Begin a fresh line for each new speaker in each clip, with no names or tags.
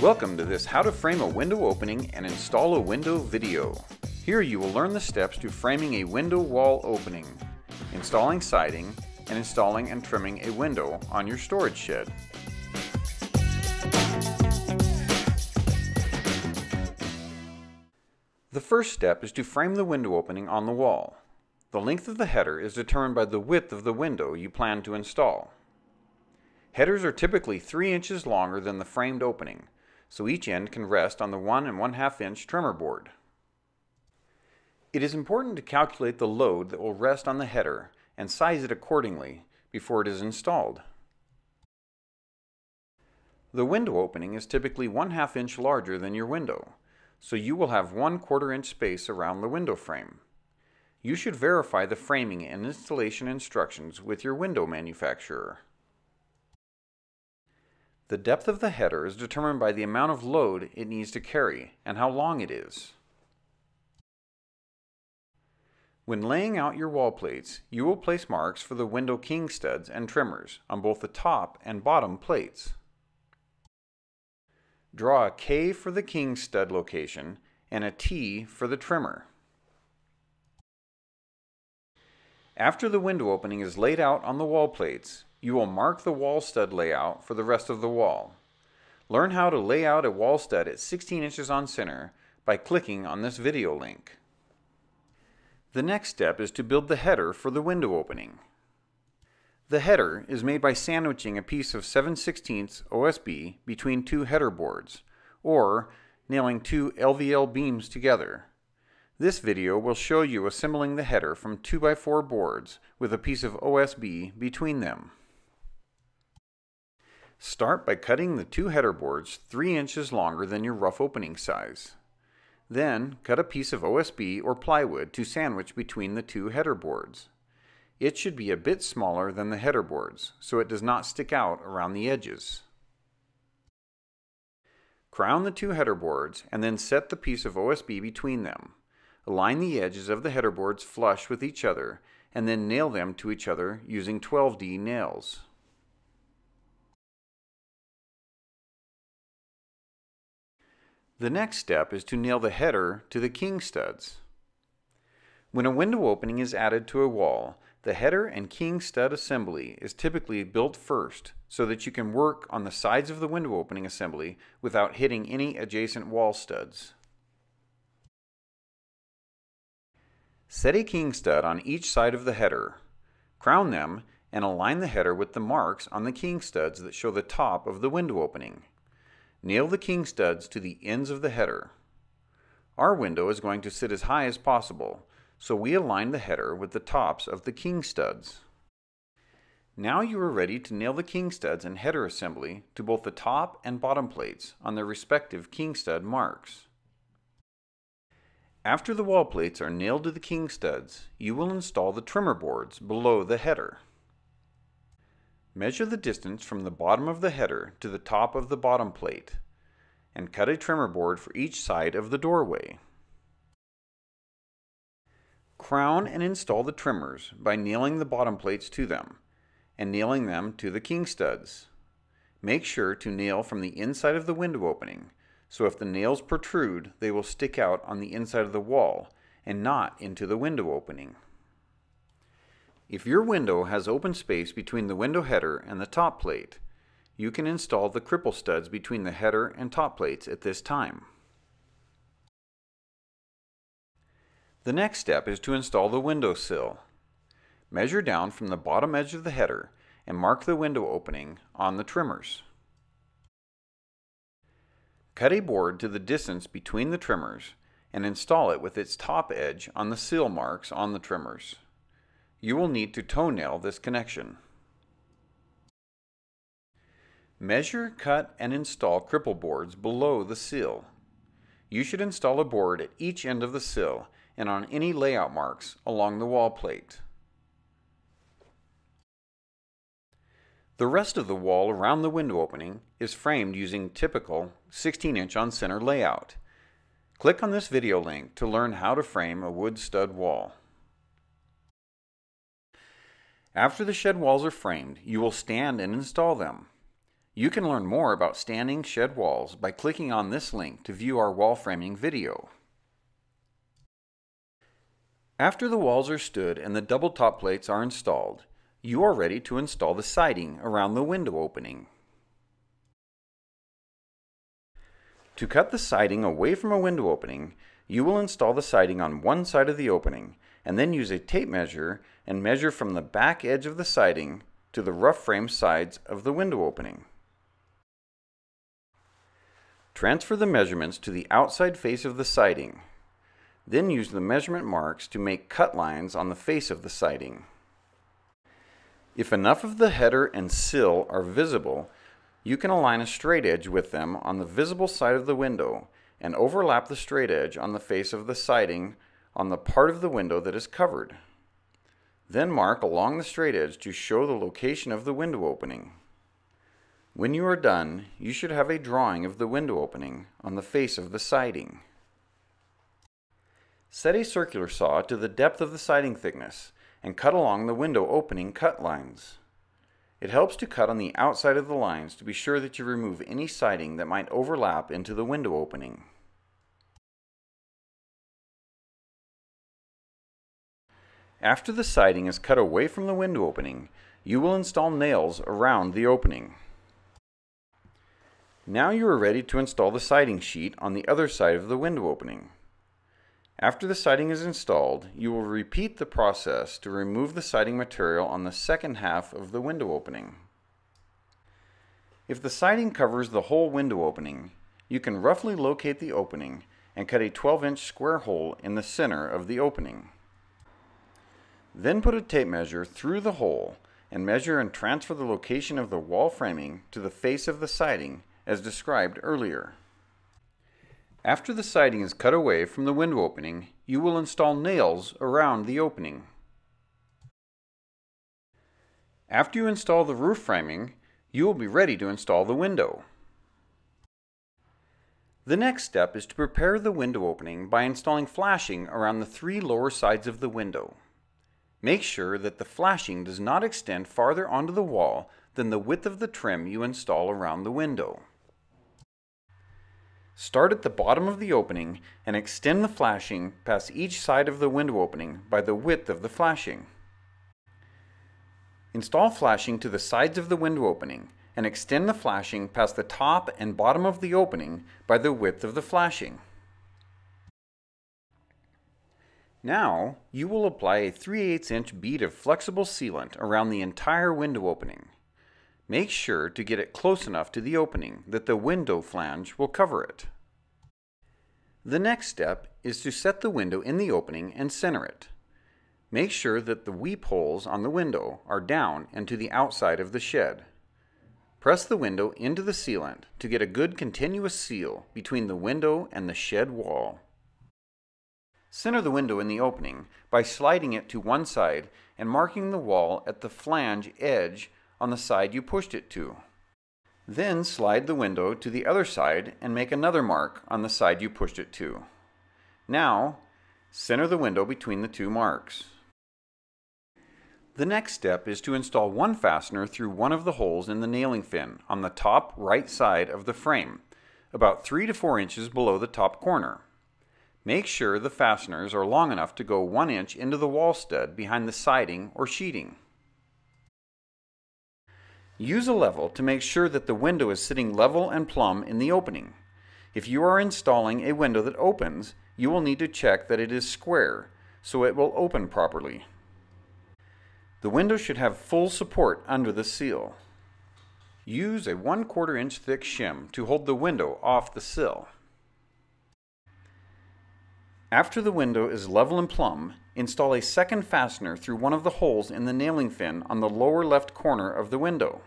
Welcome to this how to frame a window opening and install a window video. Here you will learn the steps to framing a window wall opening, installing siding, and installing and trimming a window on your storage shed. The first step is to frame the window opening on the wall. The length of the header is determined by the width of the window you plan to install. Headers are typically 3 inches longer than the framed opening, so each end can rest on the 1 and 1 2 inch trimmer board. It is important to calculate the load that will rest on the header and size it accordingly before it is installed. The window opening is typically 1 2 inch larger than your window, so you will have 1 quarter inch space around the window frame. You should verify the framing and installation instructions with your window manufacturer. The depth of the header is determined by the amount of load it needs to carry and how long it is. When laying out your wall plates, you will place marks for the window king studs and trimmers on both the top and bottom plates. Draw a K for the king stud location and a T for the trimmer. After the window opening is laid out on the wall plates, you will mark the wall stud layout for the rest of the wall. Learn how to lay out a wall stud at 16 inches on center by clicking on this video link. The next step is to build the header for the window opening. The header is made by sandwiching a piece of 7 16 OSB between two header boards, or nailing two LVL beams together. This video will show you assembling the header from 2x4 boards with a piece of OSB between them. Start by cutting the two header boards 3 inches longer than your rough opening size. Then, cut a piece of OSB or plywood to sandwich between the two header boards. It should be a bit smaller than the header boards, so it does not stick out around the edges. Crown the two header boards and then set the piece of OSB between them. Align the edges of the header boards flush with each other and then nail them to each other using 12D nails. The next step is to nail the header to the king studs. When a window opening is added to a wall, the header and king stud assembly is typically built first so that you can work on the sides of the window opening assembly without hitting any adjacent wall studs. Set a king stud on each side of the header. Crown them and align the header with the marks on the king studs that show the top of the window opening. Nail the king studs to the ends of the header. Our window is going to sit as high as possible, so we align the header with the tops of the king studs. Now you are ready to nail the king studs and header assembly to both the top and bottom plates on their respective king stud marks. After the wall plates are nailed to the king studs, you will install the trimmer boards below the header. Measure the distance from the bottom of the header to the top of the bottom plate and cut a trimmer board for each side of the doorway. Crown and install the trimmers by nailing the bottom plates to them and nailing them to the king studs. Make sure to nail from the inside of the window opening, so if the nails protrude, they will stick out on the inside of the wall and not into the window opening. If your window has open space between the window header and the top plate, you can install the cripple studs between the header and top plates at this time. The next step is to install the window sill. Measure down from the bottom edge of the header and mark the window opening on the trimmers. Cut a board to the distance between the trimmers and install it with its top edge on the sill marks on the trimmers. You will need to toenail this connection. Measure, cut, and install cripple boards below the sill. You should install a board at each end of the sill and on any layout marks along the wall plate. The rest of the wall around the window opening is framed using typical 16 inch on center layout. Click on this video link to learn how to frame a wood stud wall. After the shed walls are framed, you will stand and install them. You can learn more about standing shed walls by clicking on this link to view our wall framing video. After the walls are stood and the double top plates are installed, you are ready to install the siding around the window opening. To cut the siding away from a window opening, you will install the siding on one side of the opening and then use a tape measure and measure from the back edge of the siding to the rough frame sides of the window opening. Transfer the measurements to the outside face of the siding. Then use the measurement marks to make cut lines on the face of the siding. If enough of the header and sill are visible, you can align a straight edge with them on the visible side of the window and overlap the straight edge on the face of the siding on the part of the window that is covered. Then mark along the straight edge to show the location of the window opening. When you are done, you should have a drawing of the window opening on the face of the siding. Set a circular saw to the depth of the siding thickness and cut along the window opening cut lines. It helps to cut on the outside of the lines to be sure that you remove any siding that might overlap into the window opening. After the siding is cut away from the window opening, you will install nails around the opening. Now you are ready to install the siding sheet on the other side of the window opening. After the siding is installed, you will repeat the process to remove the siding material on the second half of the window opening. If the siding covers the whole window opening, you can roughly locate the opening and cut a 12 inch square hole in the center of the opening. Then put a tape measure through the hole and measure and transfer the location of the wall framing to the face of the siding as described earlier. After the siding is cut away from the window opening, you will install nails around the opening. After you install the roof framing, you will be ready to install the window. The next step is to prepare the window opening by installing flashing around the three lower sides of the window. Make sure that the flashing does not extend farther onto the wall than the width of the trim you install around the window. Start at the bottom of the opening and extend the flashing past each side of the window opening by the width of the flashing. Install flashing to the sides of the window opening and extend the flashing past the top and bottom of the opening by the width of the flashing. Now, you will apply a 3 8 inch bead of flexible sealant around the entire window opening. Make sure to get it close enough to the opening that the window flange will cover it. The next step is to set the window in the opening and center it. Make sure that the weep holes on the window are down and to the outside of the shed. Press the window into the sealant to get a good continuous seal between the window and the shed wall. Center the window in the opening by sliding it to one side and marking the wall at the flange edge on the side you pushed it to. Then slide the window to the other side and make another mark on the side you pushed it to. Now, center the window between the two marks. The next step is to install one fastener through one of the holes in the nailing fin on the top right side of the frame, about 3 to 4 inches below the top corner. Make sure the fasteners are long enough to go 1 inch into the wall stud behind the siding or sheeting. Use a level to make sure that the window is sitting level and plumb in the opening. If you are installing a window that opens, you will need to check that it is square, so it will open properly. The window should have full support under the seal. Use a 1 quarter inch thick shim to hold the window off the sill. After the window is level and plumb, install a second fastener through one of the holes in the nailing fin on the lower left corner of the window.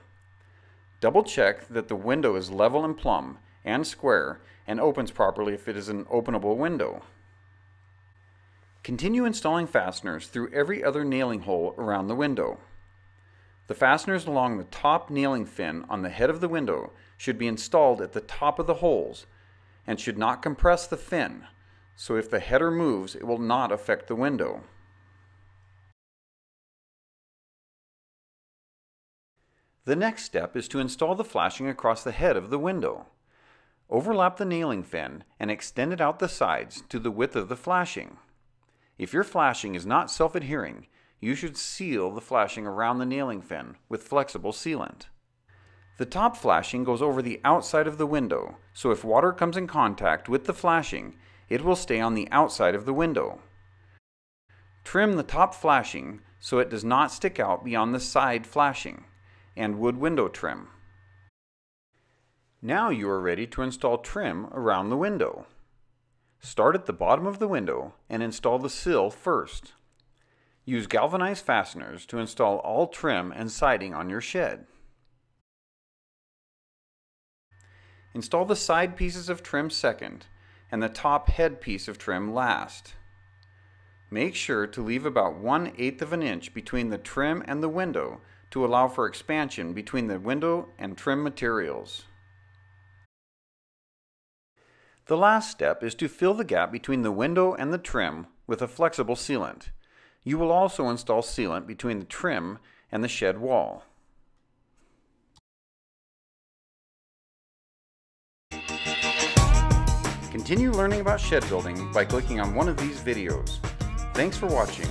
Double check that the window is level and plumb and square and opens properly if it is an openable window. Continue installing fasteners through every other nailing hole around the window. The fasteners along the top nailing fin on the head of the window should be installed at the top of the holes and should not compress the fin so if the header moves, it will not affect the window. The next step is to install the flashing across the head of the window. Overlap the nailing fin and extend it out the sides to the width of the flashing. If your flashing is not self-adhering, you should seal the flashing around the nailing fin with flexible sealant. The top flashing goes over the outside of the window, so if water comes in contact with the flashing, it will stay on the outside of the window. Trim the top flashing so it does not stick out beyond the side flashing, and wood window trim. Now you are ready to install trim around the window. Start at the bottom of the window and install the sill first. Use galvanized fasteners to install all trim and siding on your shed. Install the side pieces of trim second and the top head piece of trim last. Make sure to leave about 1 8th of an inch between the trim and the window to allow for expansion between the window and trim materials. The last step is to fill the gap between the window and the trim with a flexible sealant. You will also install sealant between the trim and the shed wall. Continue learning about shed building by clicking on one of these videos. Thanks for watching.